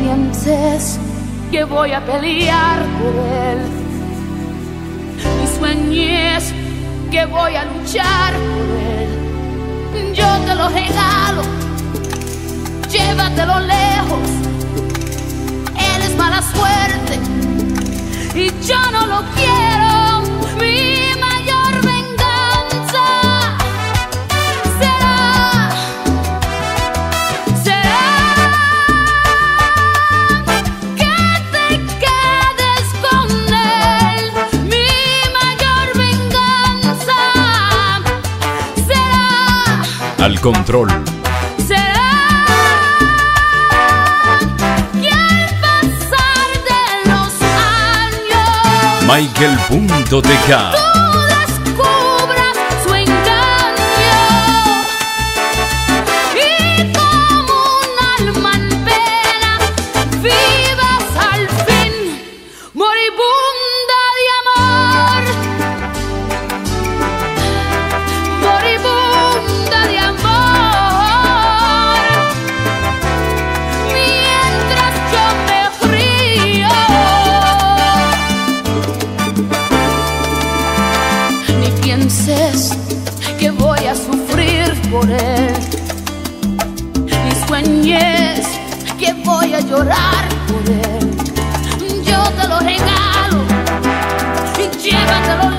pienses que voy a pelear por él. Ni sueñes que voy a luchar por él. Yo te lo regalo, llévatelo lejos. Él es mala suerte y yo no lo quiero. Al control. será que al pasar de los años Michael.tk. a llorar por él. Yo te lo regalo y llévatelo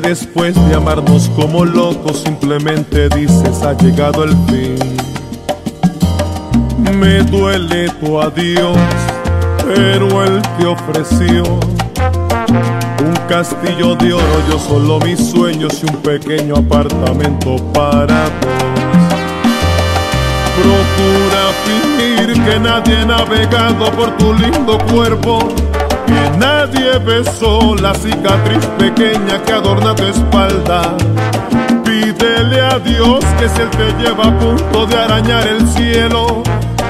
después de amarnos como locos, simplemente dices ha llegado el fin. Me duele tu adiós, pero él te ofreció un castillo de oro, yo solo mis sueños y un pequeño apartamento para dos. Procura fingir que nadie ha navegado por tu lindo cuerpo, que nadie besó la cicatriz pequeña que adorna tu espalda. Pídele a Dios que si Él te lleva a punto de arañar el cielo,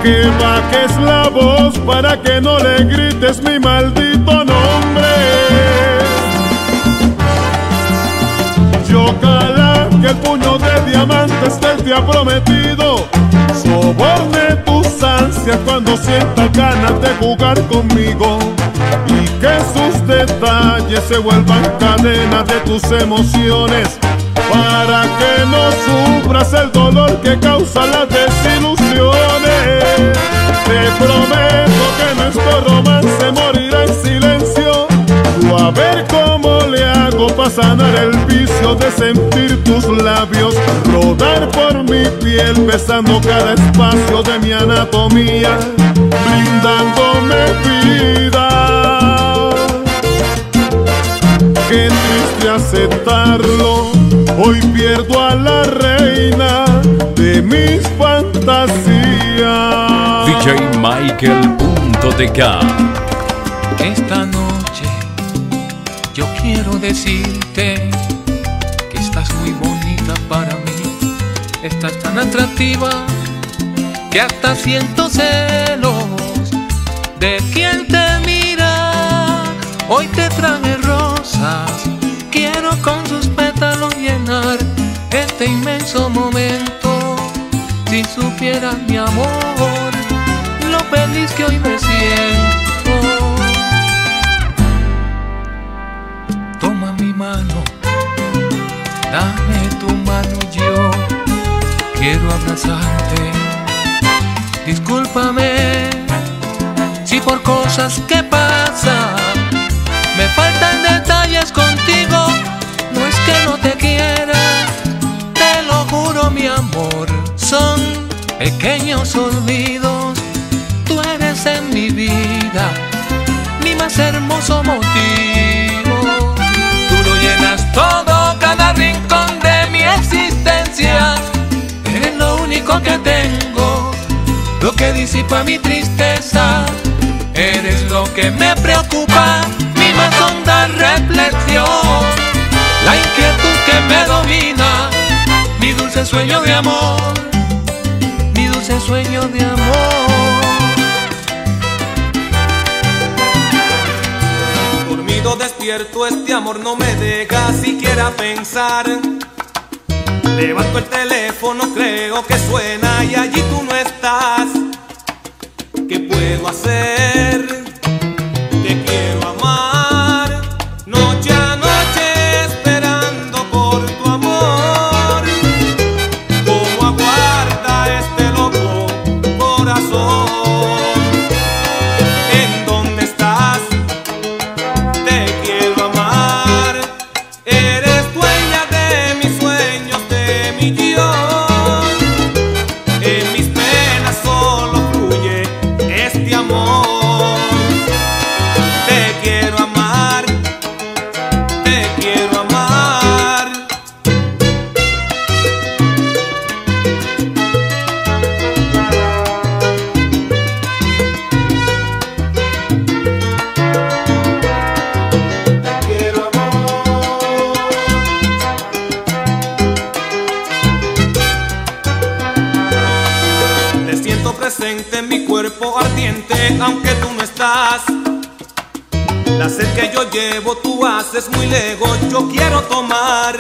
que bajes la voz para que no le grites mi maldito nombre. Y ojalá que el puño de diamantes que él te ha prometido soborne tus ansias cuando sienta ganas de jugar conmigo y que sus detalles se vuelvan cadena de tus emociones para que no sufras el dolor que causa las desilusiones. Te prometo que nuestro romance morirá en silencio. Tú a ver cómo le hago para sanar el vicio de sentir tus labios rodar por mi piel, besando cada espacio de mi anatomía, brindándome vida. Qué triste aceptarlo, hoy pierdo a la reina de mis fantasías. DJ Michael.tk Esta noche yo quiero decirte que estás muy bonita para mí. Estás tan atractiva que hasta siento celos de quien te mira. Hoy te traje este inmenso momento. Si supieras mi amor, lo feliz que hoy me siento. Toma mi mano, dame tu mano, yo quiero abrazarte. Discúlpame si por cosas que pasan me faltan detalles contigo. Pequeños olvidos tú eres en mi vida mi más hermoso motivo. Tú lo llenas todo, cada rincón de mi existencia. Eres lo único que tengo, lo que disipa mi tristeza. Eres lo que me preocupa, mi más honda reflexión. La inquietud que me domina, mi dulce sueño de amor, dulce sueño de amor. despierto, este amor no me deja siquiera pensar. Levanto el teléfono, creo que suena y allí tú no estás. ¿Qué puedo hacer? Te quiero amar, muy lejos, yo quiero tomar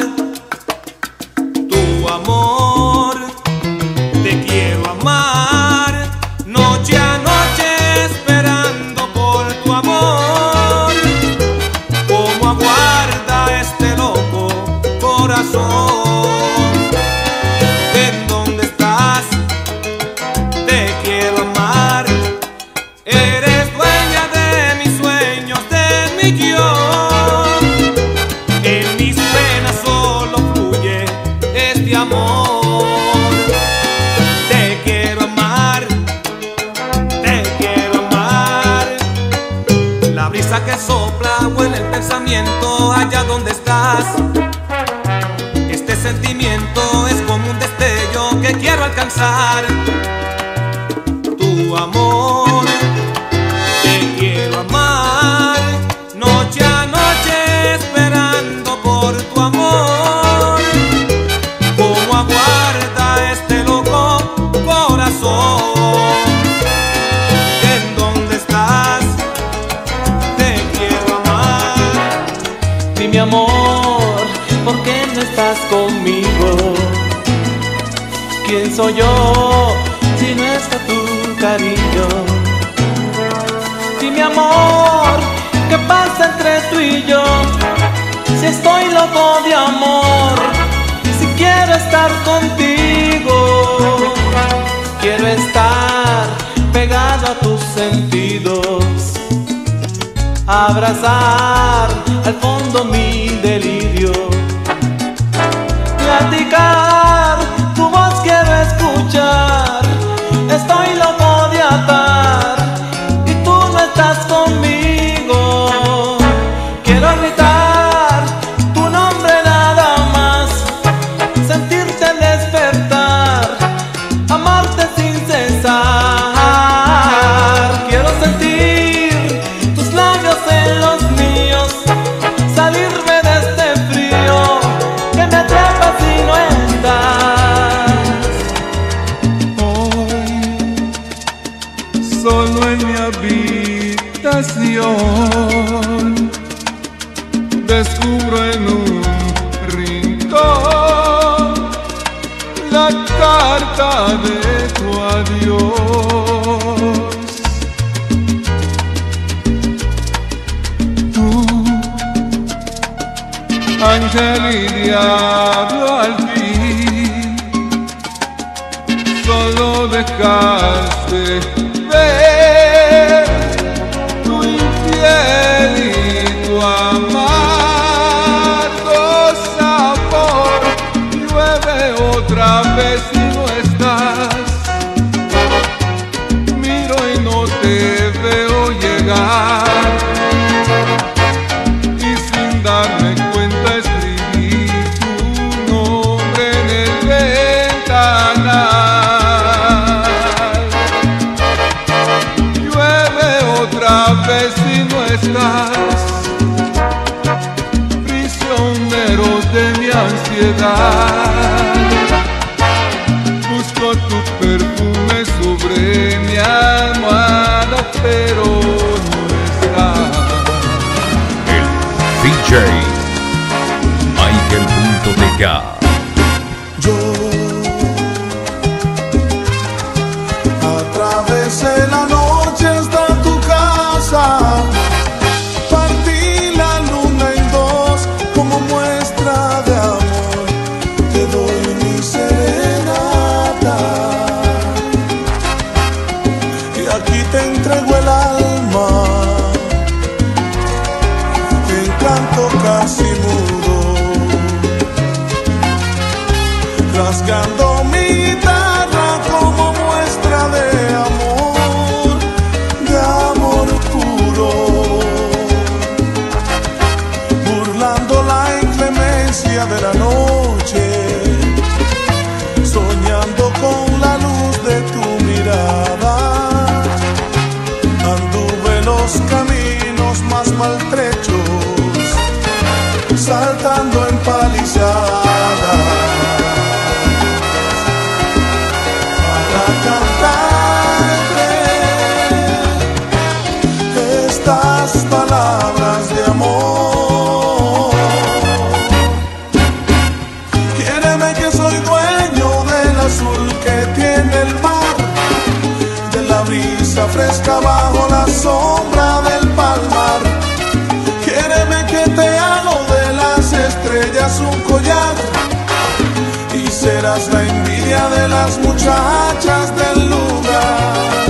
es la envidia de las muchachas del lugar.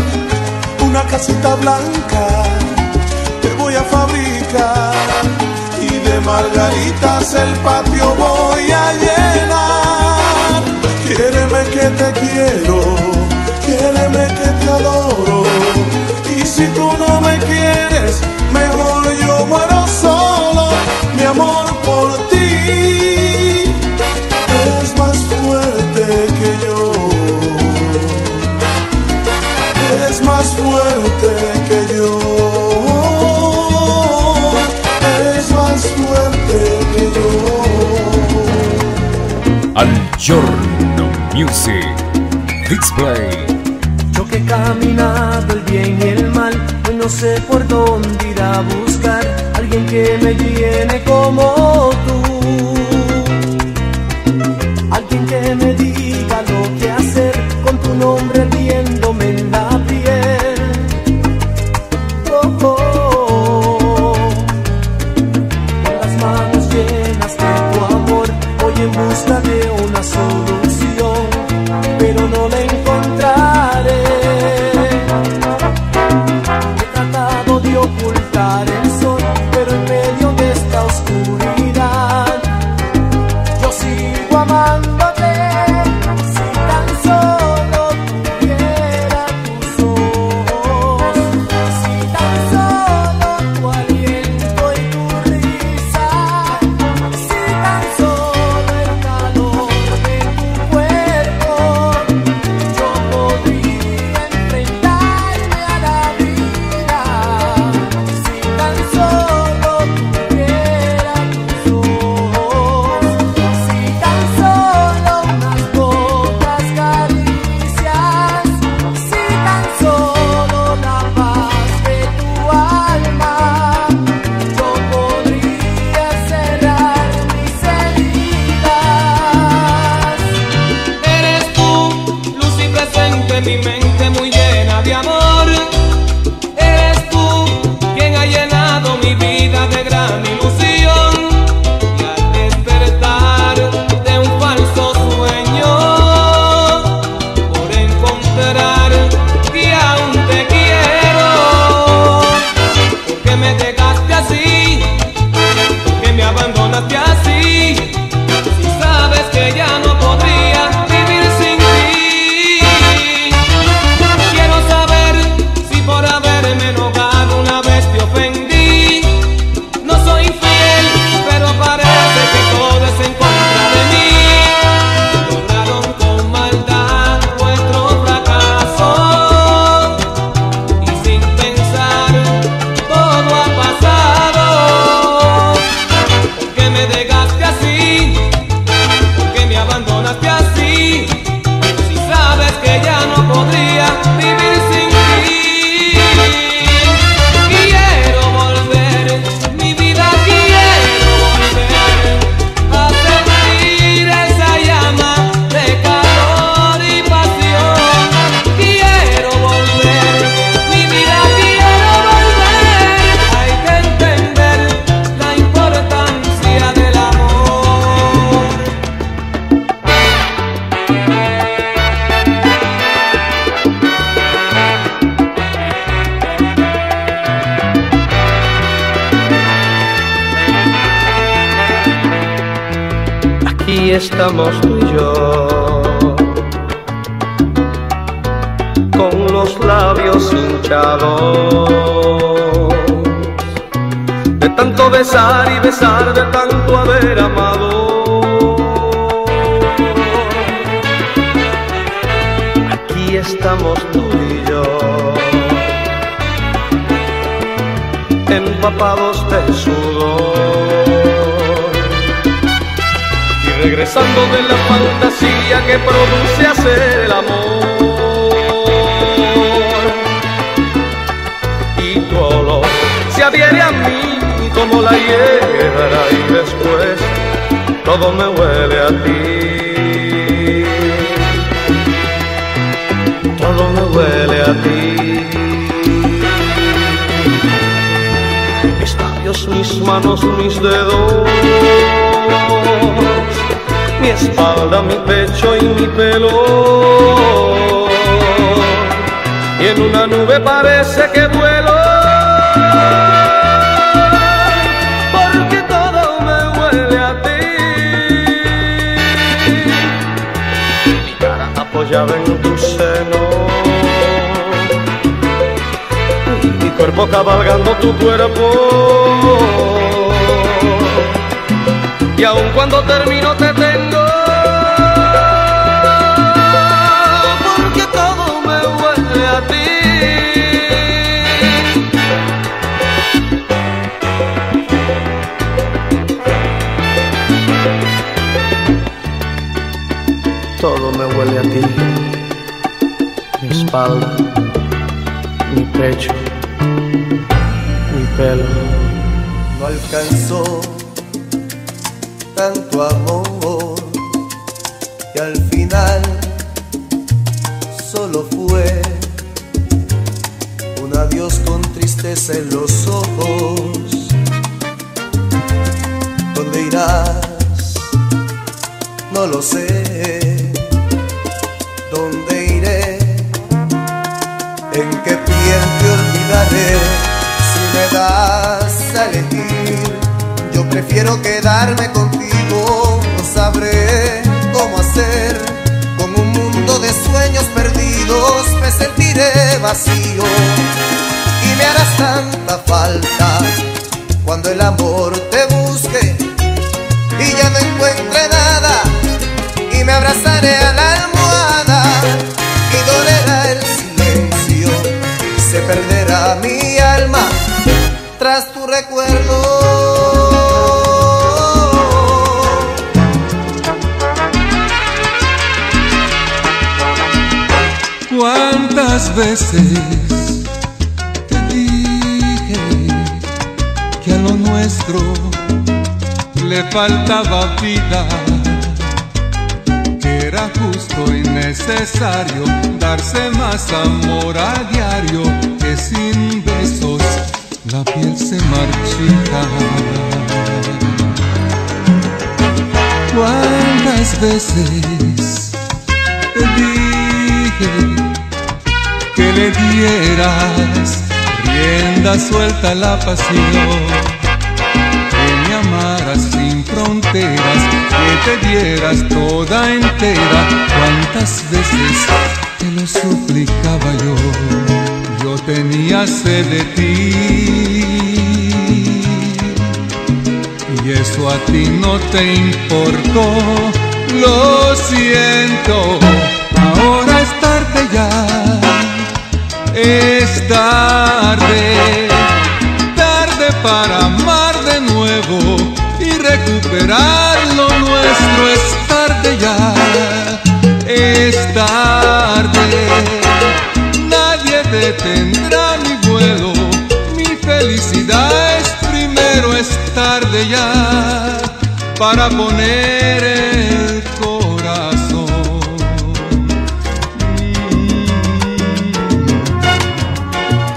Una casita blanca te voy a fabricar y de margaritas el patio voy a llenar. Quiéreme que te quiero, quiéreme que Yo que he caminado el bien y el mal, hoy no sé por dónde ir a buscar alguien que me llene como estamos tú y yo, con los labios hinchados, de tanto besar y besar, de tanto haber amado. Aquí estamos tú y yo, empapados de sudor regresando de la fantasía que produce hacer el amor. Y tu olor se adhiere a mí como la hierba y después todo me huele a ti. Todo me huele a ti. Mis labios, mis manos, mis dedos mi espalda, mi pecho y mi pelo. Y en una nube parece que vuelo. Porque todo me huele a ti. Mi cara apoyada en tu seno. Mi cuerpo cabalgando tu cuerpo y aun cuando termino te Todo me huele a ti. Mi espalda, mi pecho, mi pelo. No alcanzó tanto amor y al final solo fue un adiós con tristeza en los ojos. ¿Dónde irás? No lo sé. Si me das a elegir? Yo prefiero quedarme contigo, no sabré cómo hacer. Con un mundo de sueños perdidos me sentiré vacío y me harás tanta falta cuando el amor te busque y ya no encuentre nada y me abrazaré a la perderá mi alma tras tu recuerdo. ¿Cuántas veces te dije que a lo nuestro le faltaba vida? Que era justo y necesario darse más amor a diario, sin besos la piel se marchita. ¿Cuántas veces te dije que le dieras rienda suelta a la pasión, que me amaras sin fronteras, que te dieras toda entera. ¿Cuántas veces te lo suplicaba yo? Yo tenía sed de ti. Y eso a ti no te importó, lo siento, ahora es tarde ya, es tarde, tarde para amar de nuevo y recuperar lo nuestro, es tarde ya, es tarde, detendrá mi vuelo, mi felicidad es primero, es tarde ya para poner el corazón.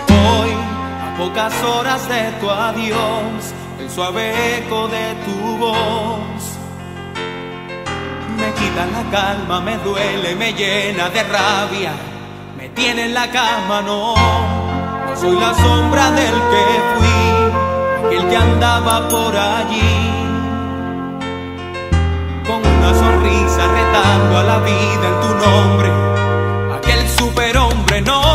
Hoy, a pocas horas de tu adiós, el suave eco de tu voz me quita la calma, me duele, me llena de rabia, tiene en la cama, no. No soy la sombra del que fui, aquel que andaba por allí. Con una sonrisa retando a la vida en tu nombre, aquel superhombre, no.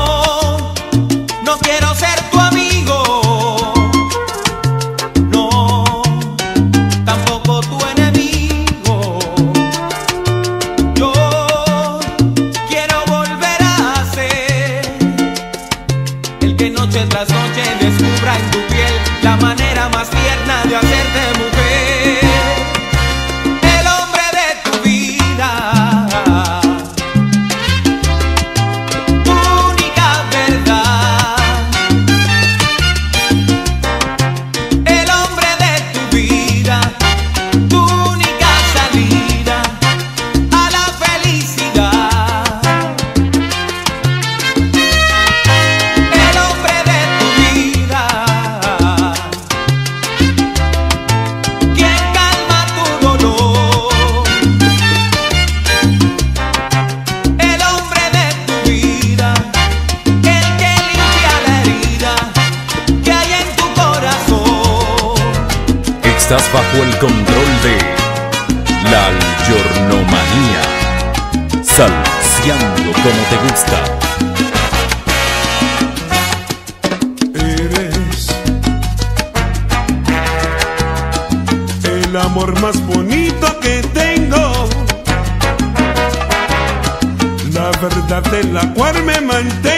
el control de la Alyornomanía, salseando como te gusta. Eres el amor más bonito que tengo, la verdad de la cual me mantengo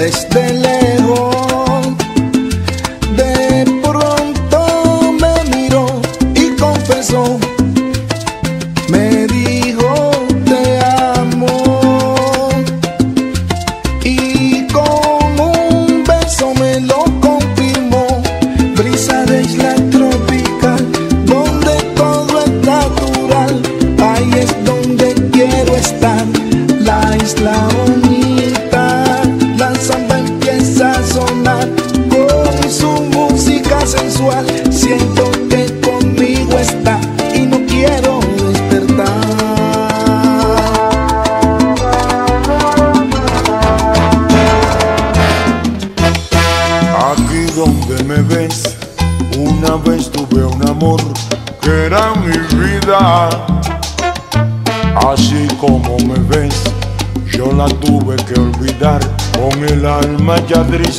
desde lejos.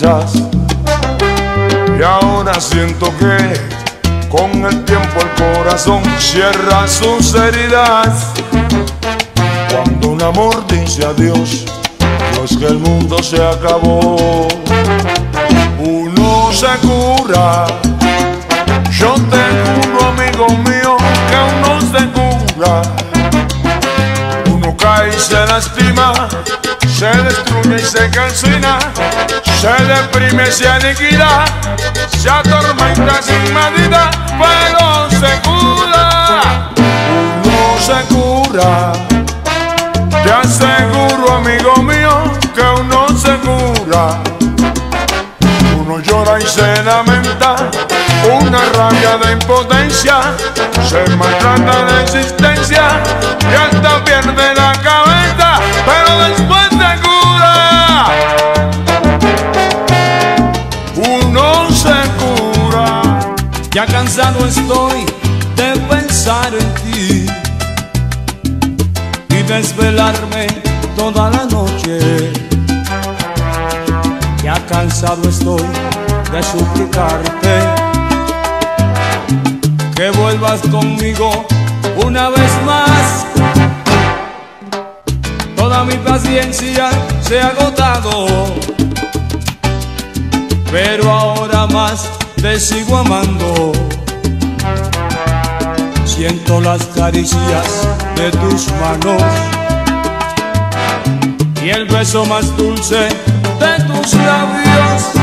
Y ahora siento que con el tiempo el corazón cierra sus heridas. Cuando un amor dice adiós, no es que el mundo se acabó. Uno se cura, yo te juro, amigo mío, que uno se cura. Uno cae y se lastima, se destruye y se calcina, se deprime y se aniquila, se atormenta sin medida, pero se cura. Uno se cura. Te aseguro, amigo mío, que uno se cura. Uno llora y se lamenta, una rabia de impotencia, se maltrata de existencia y hasta pierde la cabeza, pero después Ya cansado estoy de pensar en ti y desvelarme toda la noche. Ya cansado estoy de suplicarte que vuelvas conmigo una vez más. Toda mi paciencia se ha agotado, pero ahora más te sigo amando. Siento las caricias de tus manos y el beso más dulce de tus labios.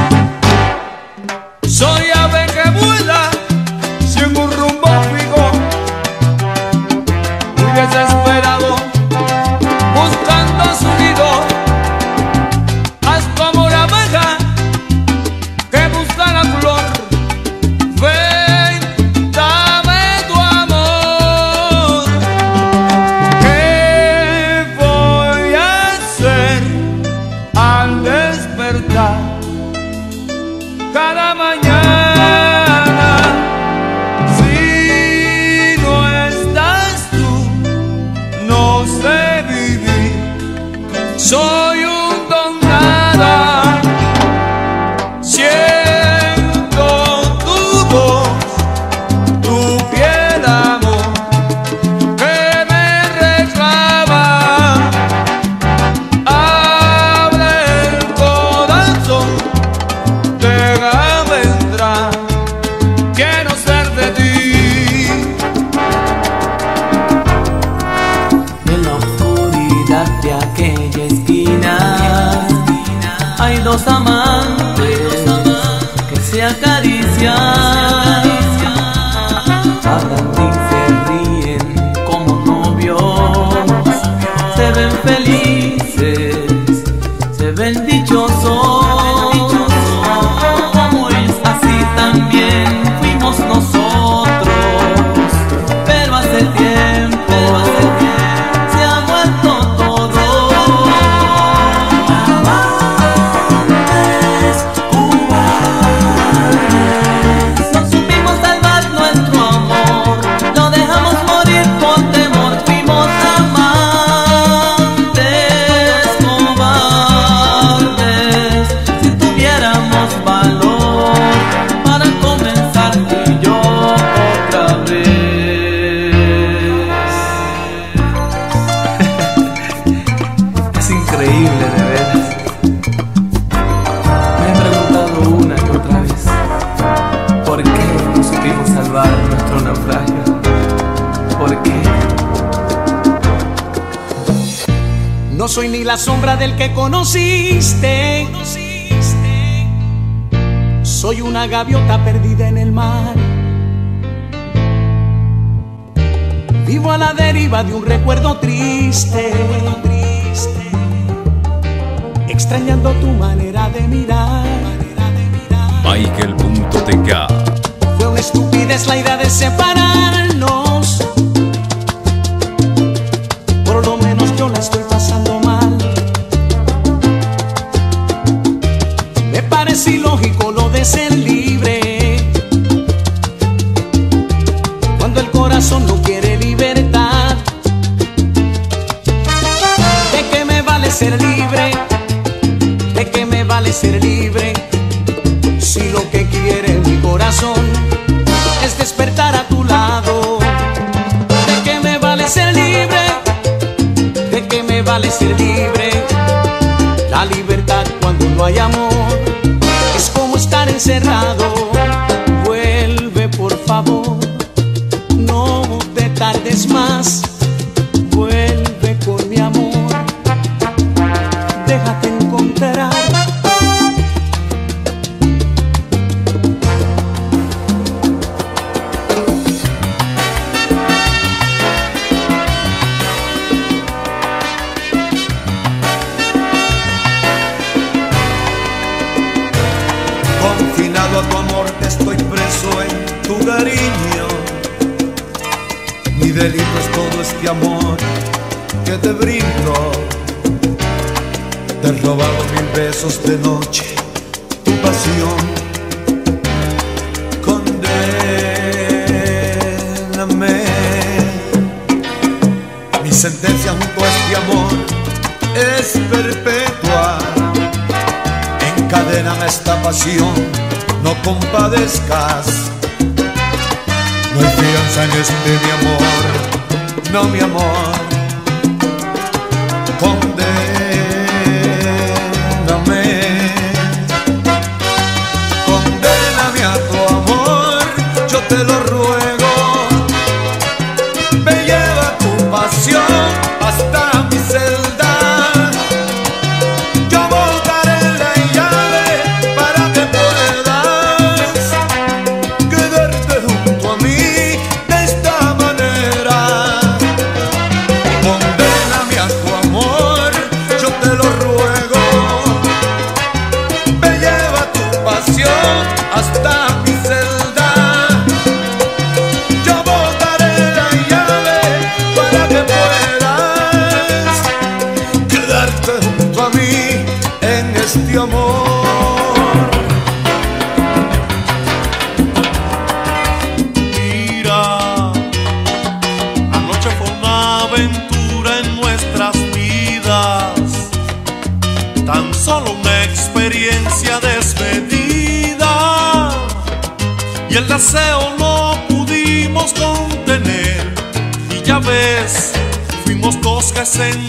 La sombra del que conociste. Soy una gaviota perdida en el mar. Vivo a la deriva de un recuerdo triste. Extrañando tu manera de mirar. Michael.tk Fue una estupidez la idea de separarnos. es perpetua. Encadenan esta pasión, no compadezcas. No hay fianza en este mi amor, no mi amor. Señor.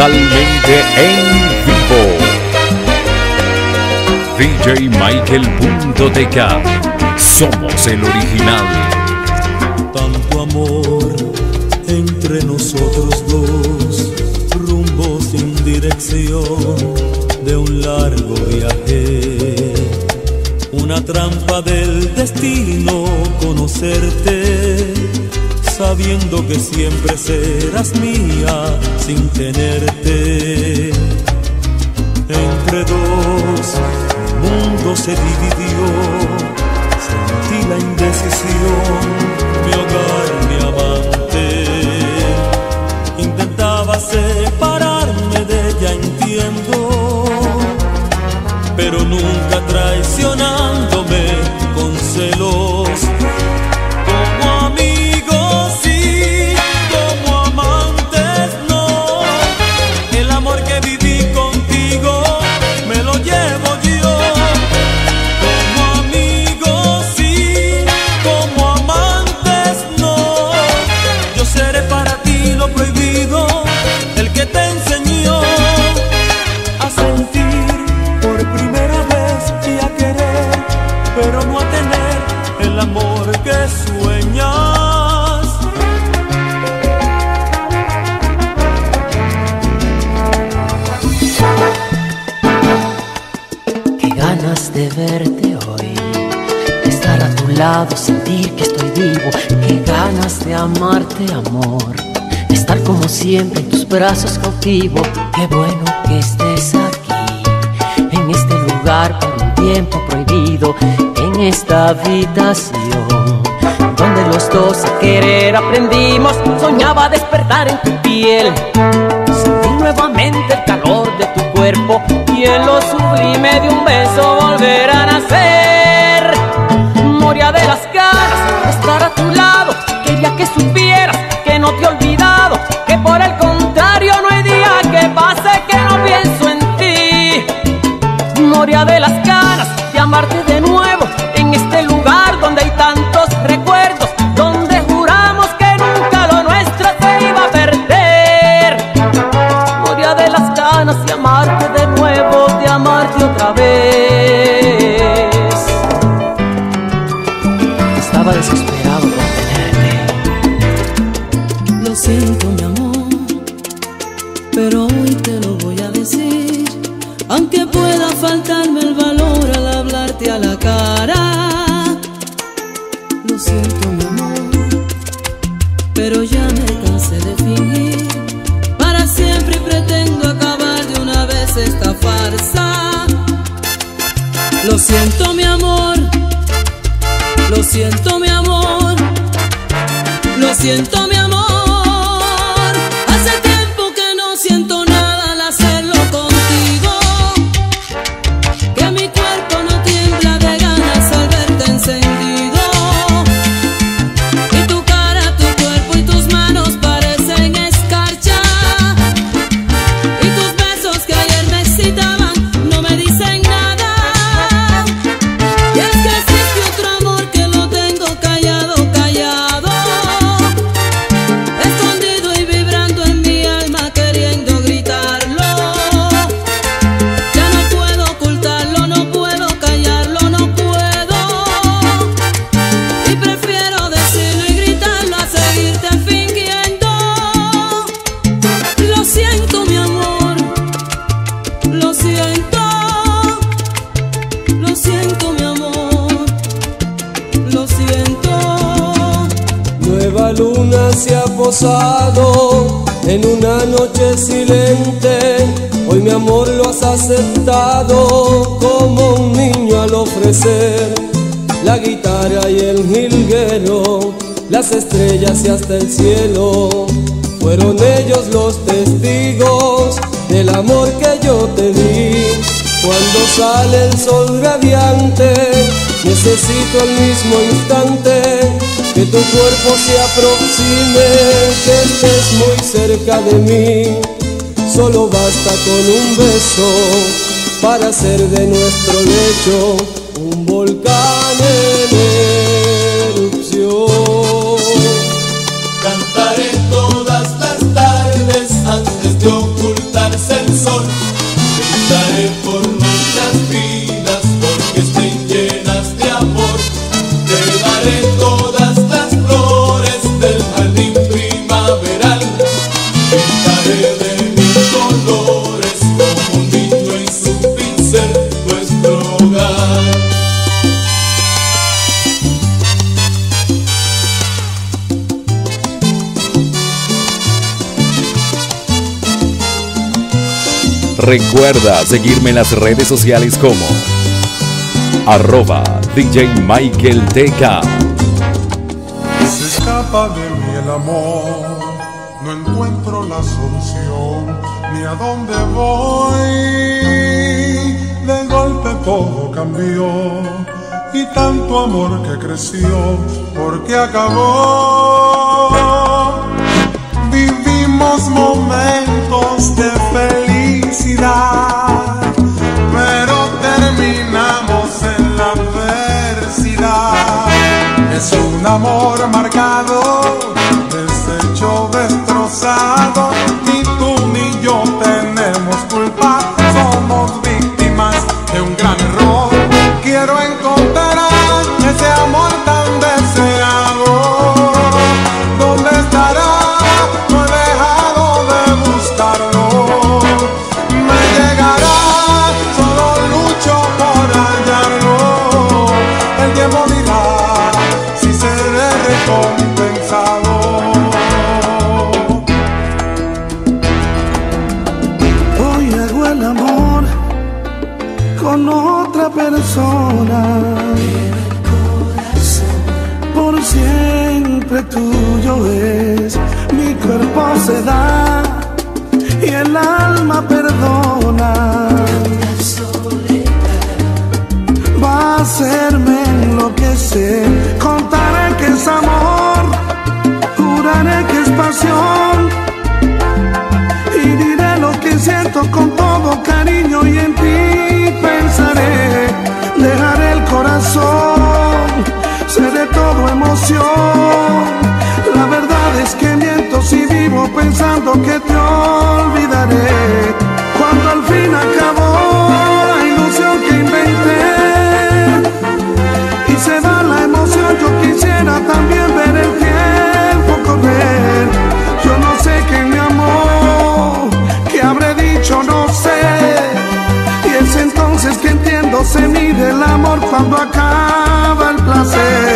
totalmente en vivo. DJ Michael Michael.tk Somos el original. Tanto amor entre nosotros dos, rumbo sin dirección de un largo viaje. Una trampa del destino, conocerte sabiendo que siempre serás mía sin tenerte. Entre dos, el mundo se dividió, sentí la indecisión, me agarré. sentir que estoy vivo. Qué ganas de amarte, amor. Estar como siempre en tus brazos cautivo. Qué bueno que estés aquí, en este lugar por un tiempo prohibido, en esta habitación. Donde los dos a querer aprendimos, soñaba despertar en tu piel, sentir nuevamente el calor de tu cuerpo y en lo sublime de un beso volver a nacer memoria de las ganas estar a tu lado. Quería que supieras que no te he olvidado, que por el contrario no hay día que pase que no pienso en ti. Memoria de las ganas de amarte. La guitarra y el jilguero, las estrellas y hasta el cielo. Fueron ellos los testigos del amor que yo te di. Cuando sale el sol radiante, necesito el mismo instante que tu cuerpo se aproxime, que estés muy cerca de mí. Solo basta con un beso para hacer de nuestro lecho un volcán Recuerda seguirme en las redes sociales como arroba DJ Michael TK. Se escapa de mí el amor, no encuentro la solución, ni a dónde voy. De golpe todo cambió, y tanto amor que creció, porque acabó. El amor con otra persona. Por siempre tuyo es, mi cuerpo se da y el alma perdona. Va a hacerme enloquecer, contaré que es amor, juraré que es pasión y diré lo siento con todo cariño y en ti pensaré, dejaré el corazón, seré todo emoción. La verdad es que miento si vivo pensando que te olvidaré. Cuando al fin acabó se mide el amor cuando acaba el placer.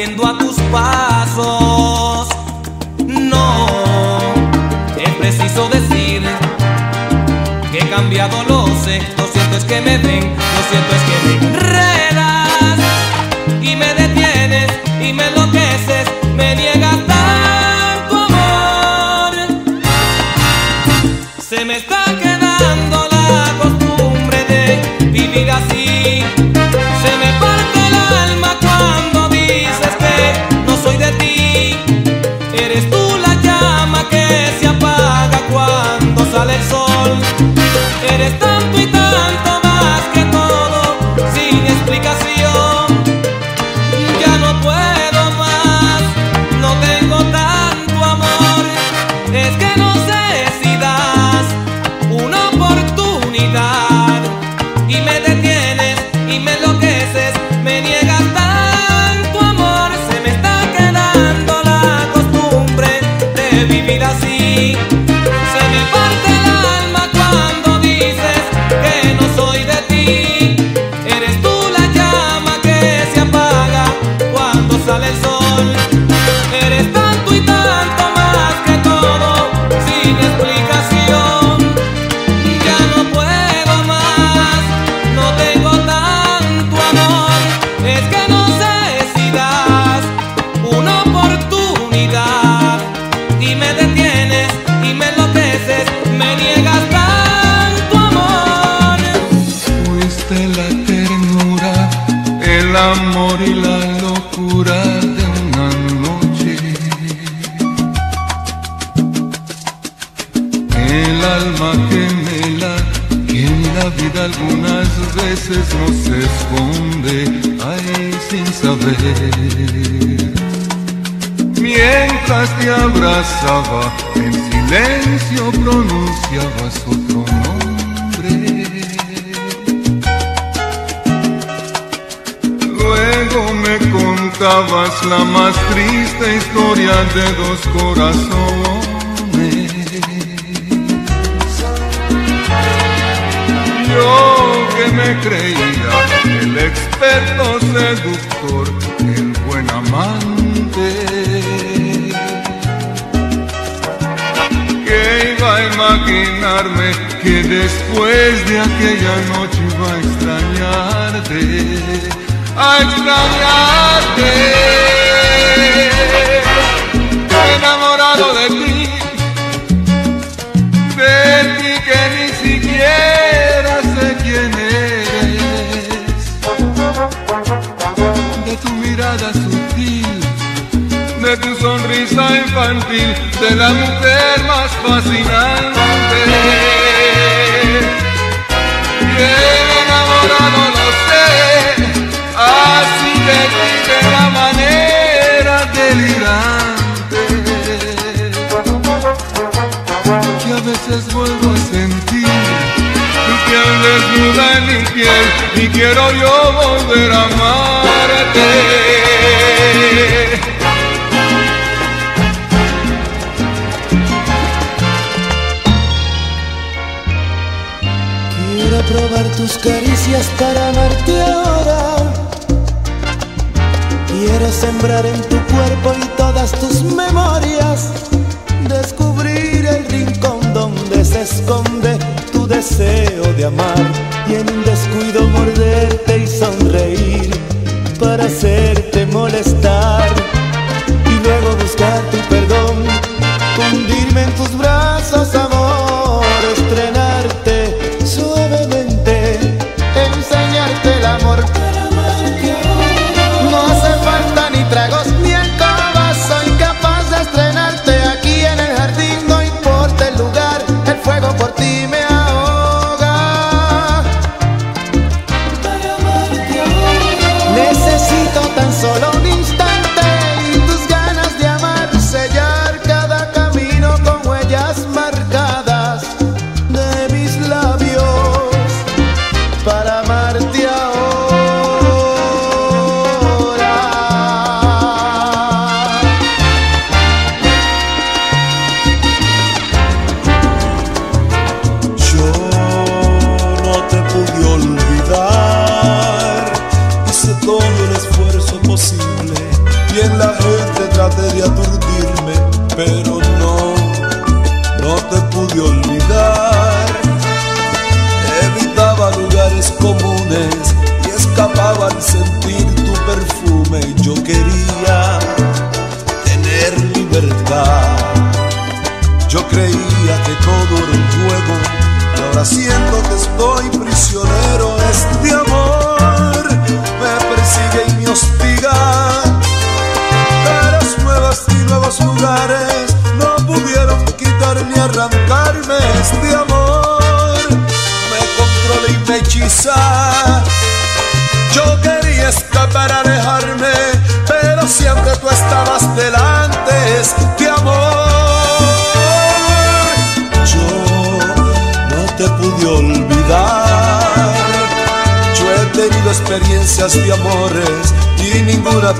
Accediendo a tus pasos. No, es preciso decir que he cambiado, lo sé. Lo cierto es que me ven, lo cierto es que me en silencio pronunciabas otro nombre. Luego me contabas la más triste historia de dos corazones. Yo que me creía el experto seductor, imaginarme que después de aquella noche iba a extrañarte, a extrañarte. Enamorado de ti, de ti que ni siquiera sé quién eres, de tu mirada sutil, de tu sonrisa infantil, de la mujer más fascinante. Bien enamorado lo sé, así de ti de la manera delirante que a veces vuelvo a sentir tu piel desnuda en mi piel y quiero yo volver a amarte. Probar tus caricias para amarte ahora. Quiero sembrar en tu cuerpo y todas tus memorias. Descubrir el rincón donde se esconde tu deseo de amar. Y en un descuido morderte y sonreír para hacerte molestar. Y luego buscar tu perdón, hundirme en tus brazos, amor,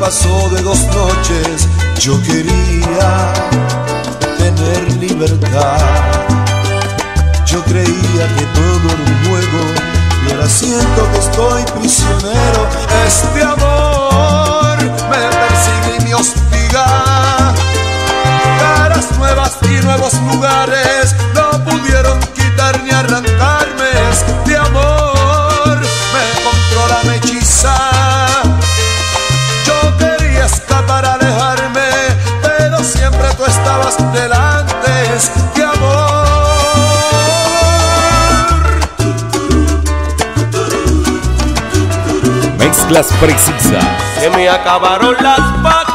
pasó de dos noches, yo quería tener libertad. Yo creía que todo era un juego y ahora siento que estoy prisionero. Este amor me persigue y me hostiga. Caras nuevas y nuevos lugares no pudieron quitar ni arrancarme este amor. mezclas precisas. Se me acabaron las vacas.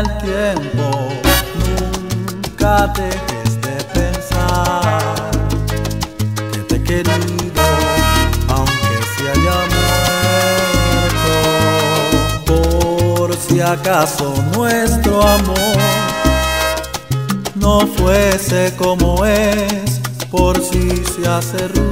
el tiempo, nunca dejes de pensar que te he querido, aunque se haya muerto. Por si acaso nuestro amor no fuese como es, por si se hace ruido.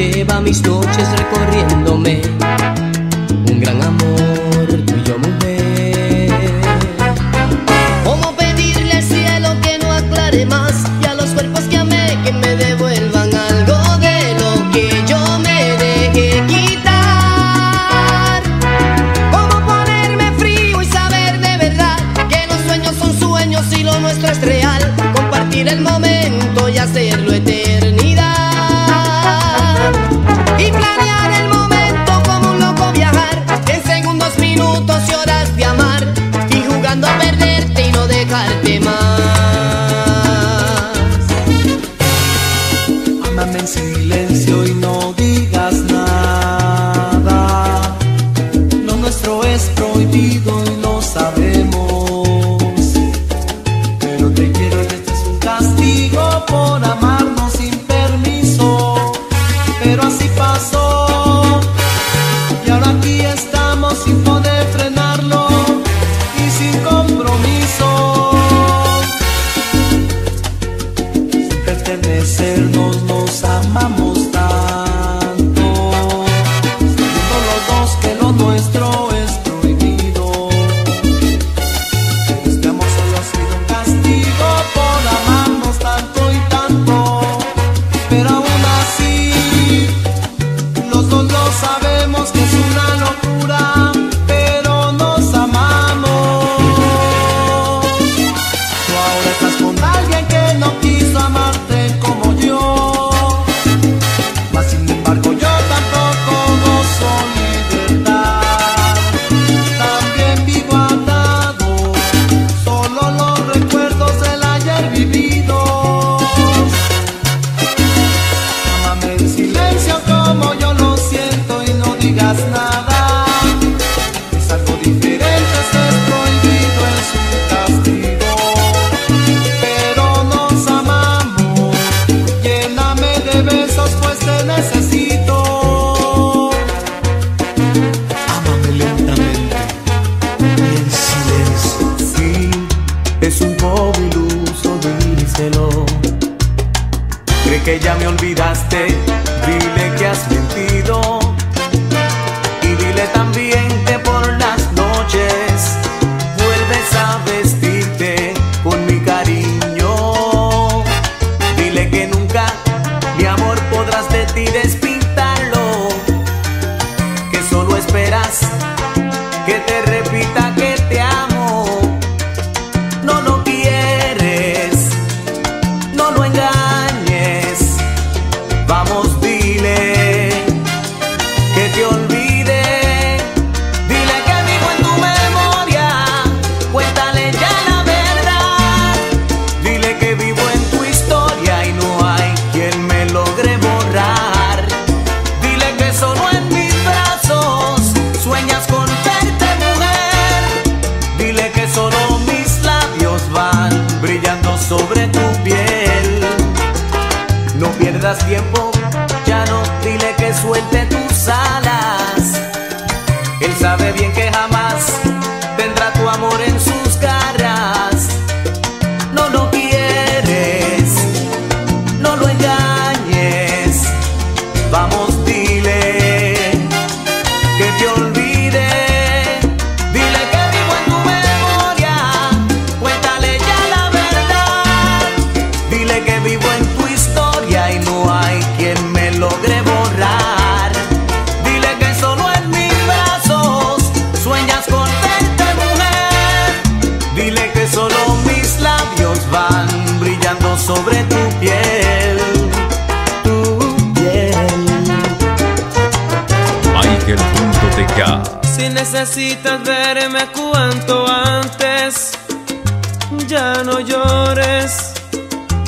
lleva mis noches recorriéndome.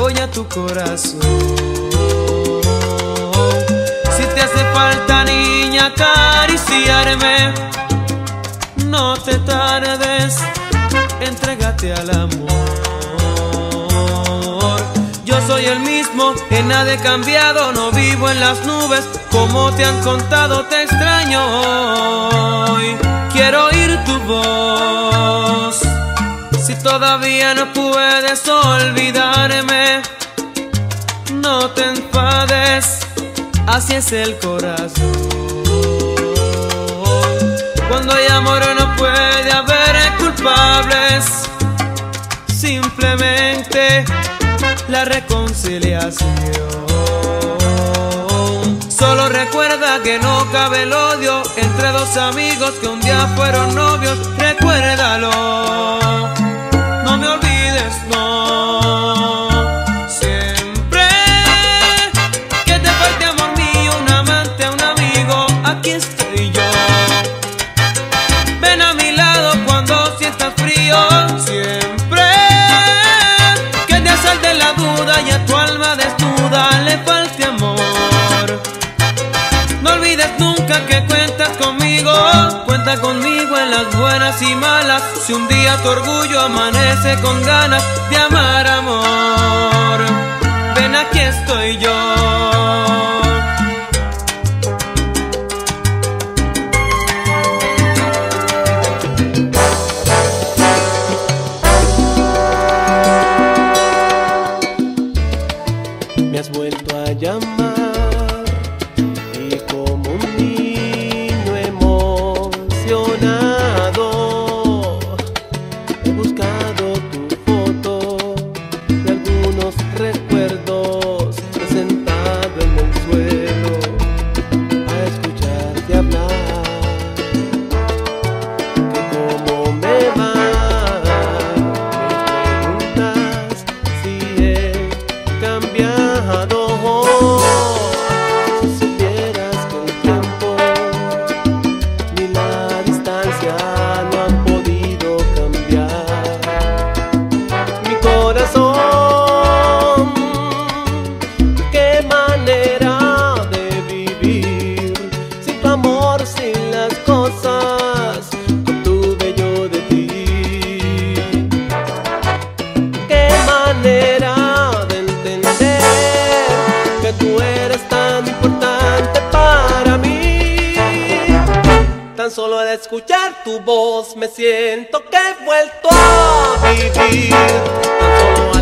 voy a tu corazón. Si te hace falta, niña, acariciarme, no te tardes, entrégate al amor. Yo soy el mismo, en nada he cambiado, no vivo en las nubes, como te han contado, te extraño hoy. Quiero oír tu voz. Si todavía no puedes olvidarme, no te enfades, así es el corazón. Cuando hay amor no puede haber culpables, simplemente la reconciliación. Solo recuerda que no cabe el odio entre dos amigos que un día fueron novios, recuérdalo. Pues no. Siempre que te falte amor mío Un amante, un amigo, aquí estoy yo. Ven a mi lado cuando sientas frío. Siempre que te asalte la duda y a tu buenas y malas. Si un día tu orgullo amanece con ganas de amar amor, ven aquí estoy yo. escuchar tu voz me siento que he vuelto a vivir.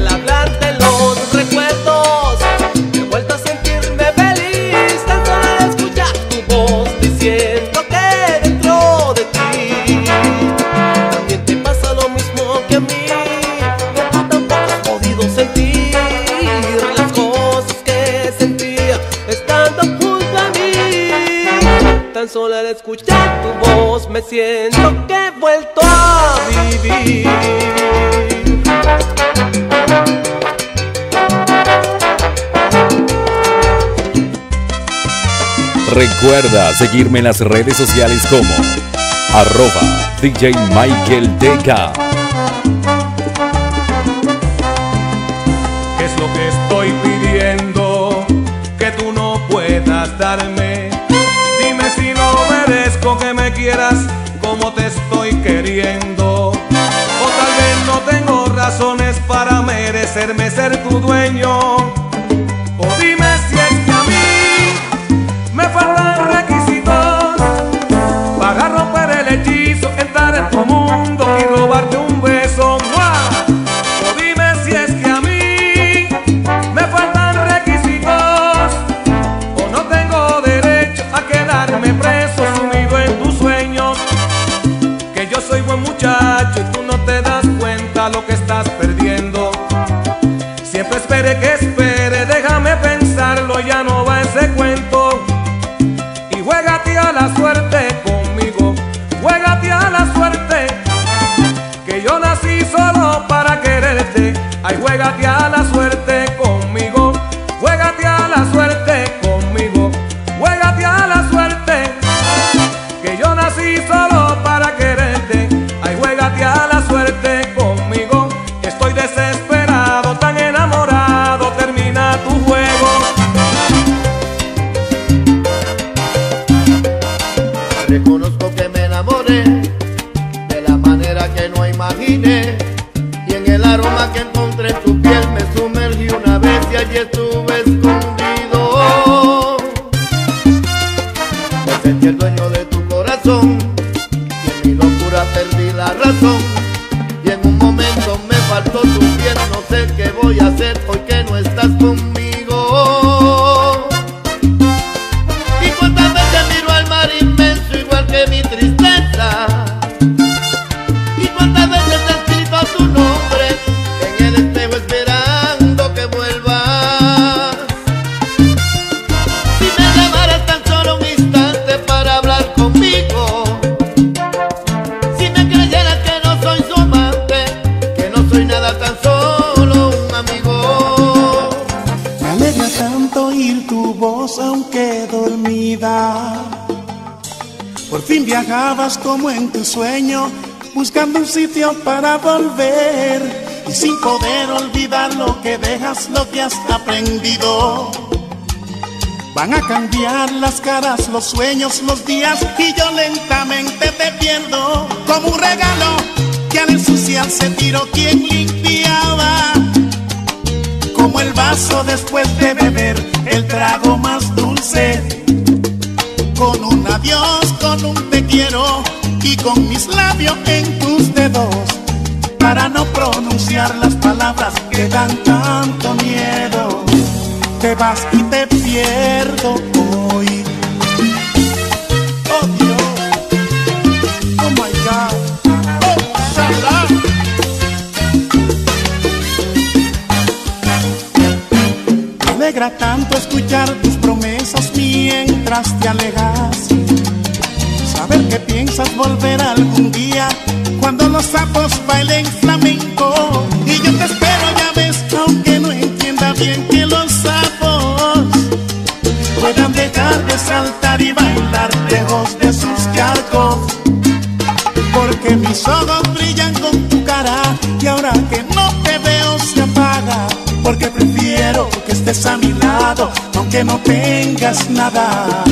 Que he vuelto a vivir. Recuerda seguirme en las redes sociales como arroba DJ Michael DK. Merecerme ser tu dueño. Sitio para volver. Y sin poder olvidar lo que dejas, lo que has aprendido. Van a cambiar las caras, los sueños, los días y yo lentamente te pierdo como un regalo que al ensuciar se tiró quien limpiaba como el vaso después de beber el trago más dulce. Con un adiós, con un te quiero y con mis labios en tus dedos para no pronunciar las palabras que dan tanto miedo. Te vas y te pierdo hoy. Oh Dios, oh my God, oh alegra tanto escuchar tus promesas mientras te alejas. Volver algún día cuando los sapos bailen flamenco. Y yo te espero, ya ves, aunque no entienda bien que los sapos puedan dejar de saltar y bailar lejos de sus charcos. Porque mis ojos brillan con tu cara y ahora que no te veo se apaga. Porque prefiero que estés a mi lado, aunque no tengas nada.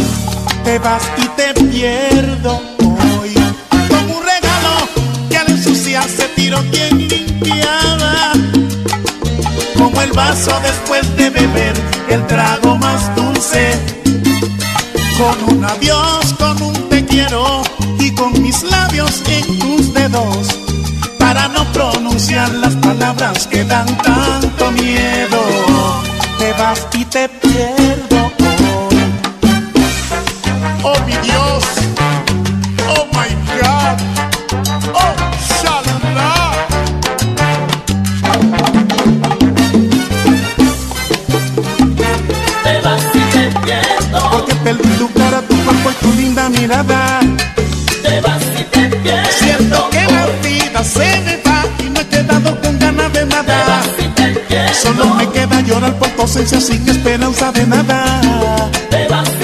Te vas y te pierdo limpiaba. Como el vaso después de beber el trago más dulce. Con un adiós, con un te quiero y con mis labios en tus dedos para no pronunciar las palabras que dan tanto miedo. Te vas y te pierdo mirada. Te vas y te. Siento que la vida se me va y no he quedado con ganas de nada. Te vas y te pierdes. Solo me queda llorar por tu ausencia sin esperanza de nada. Te vas